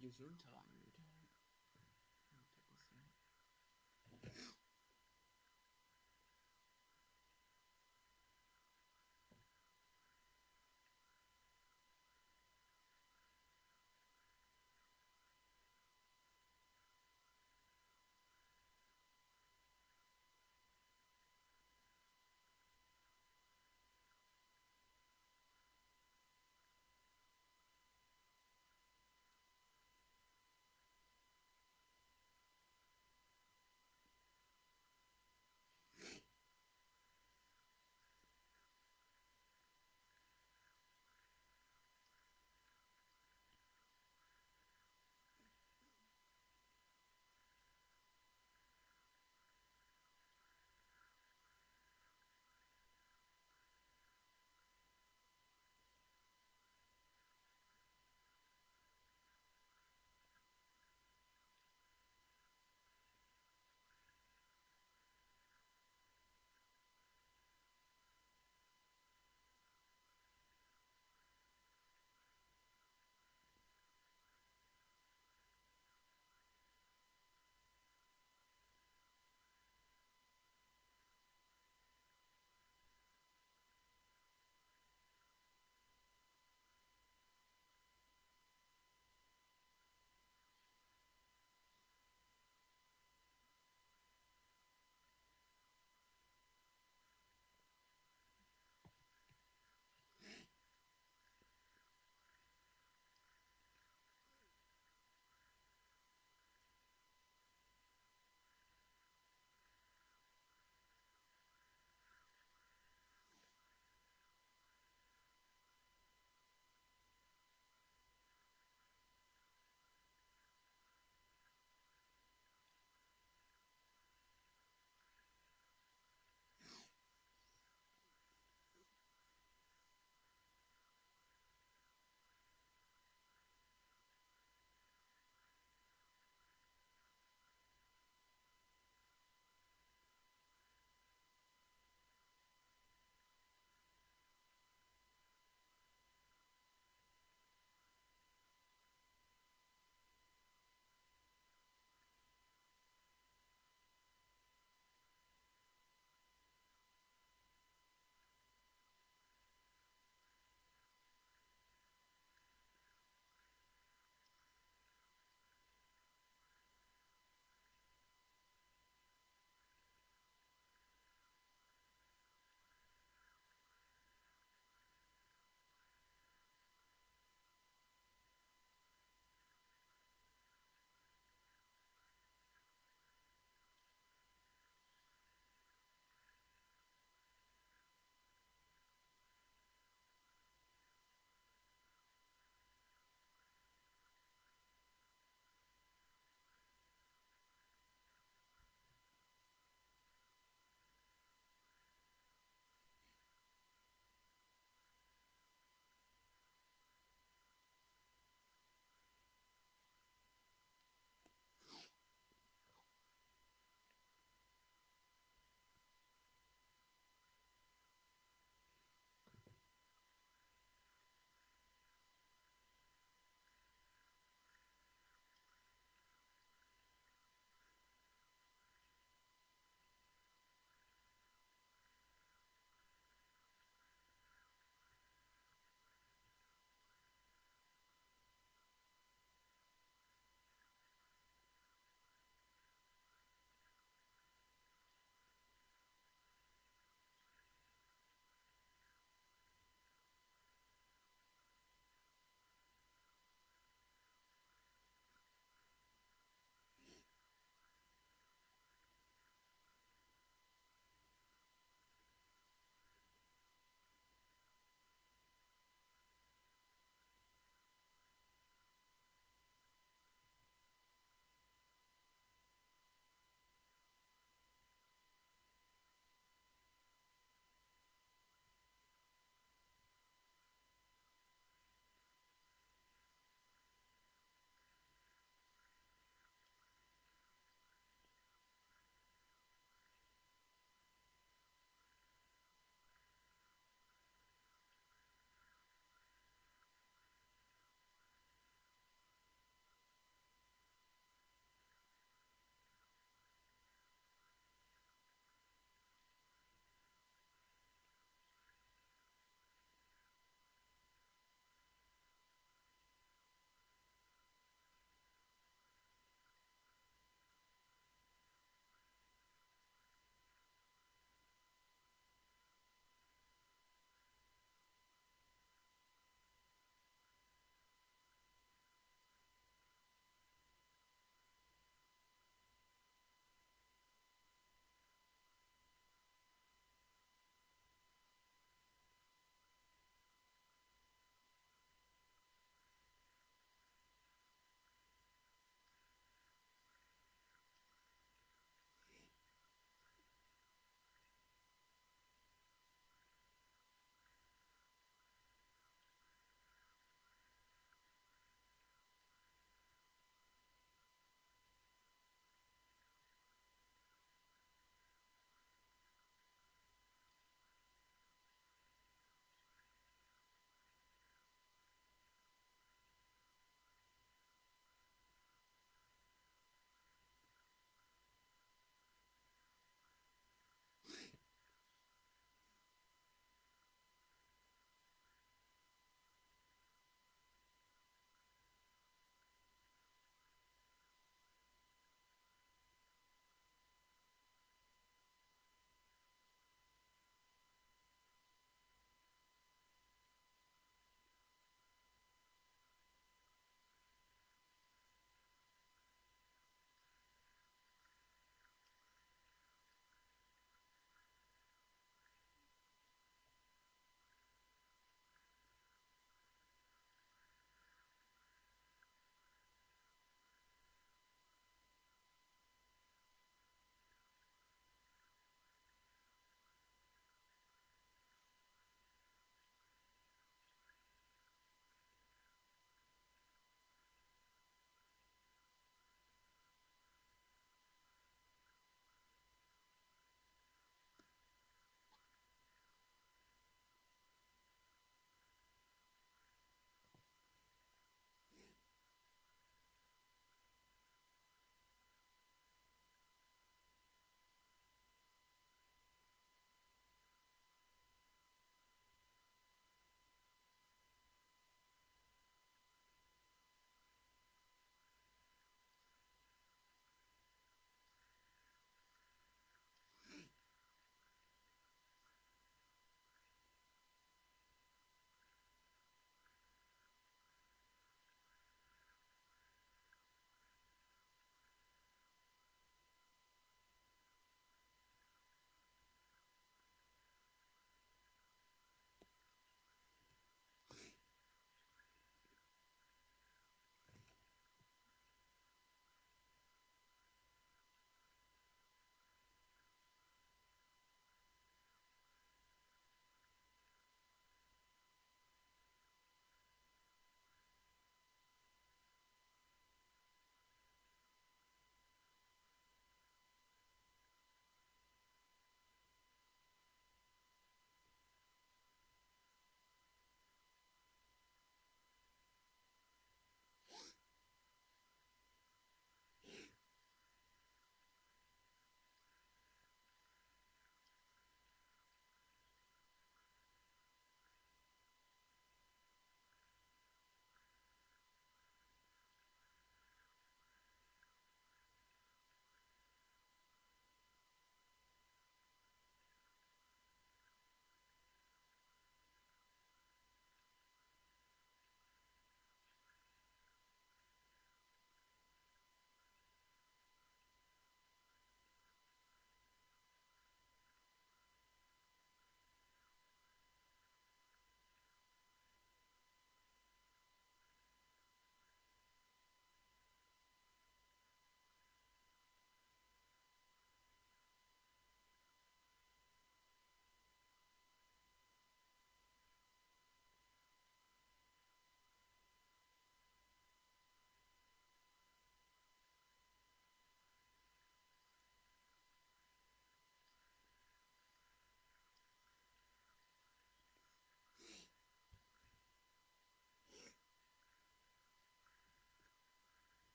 Gesundheit.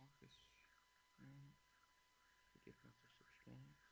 Vlog is. Um, vergeet not te subscribe.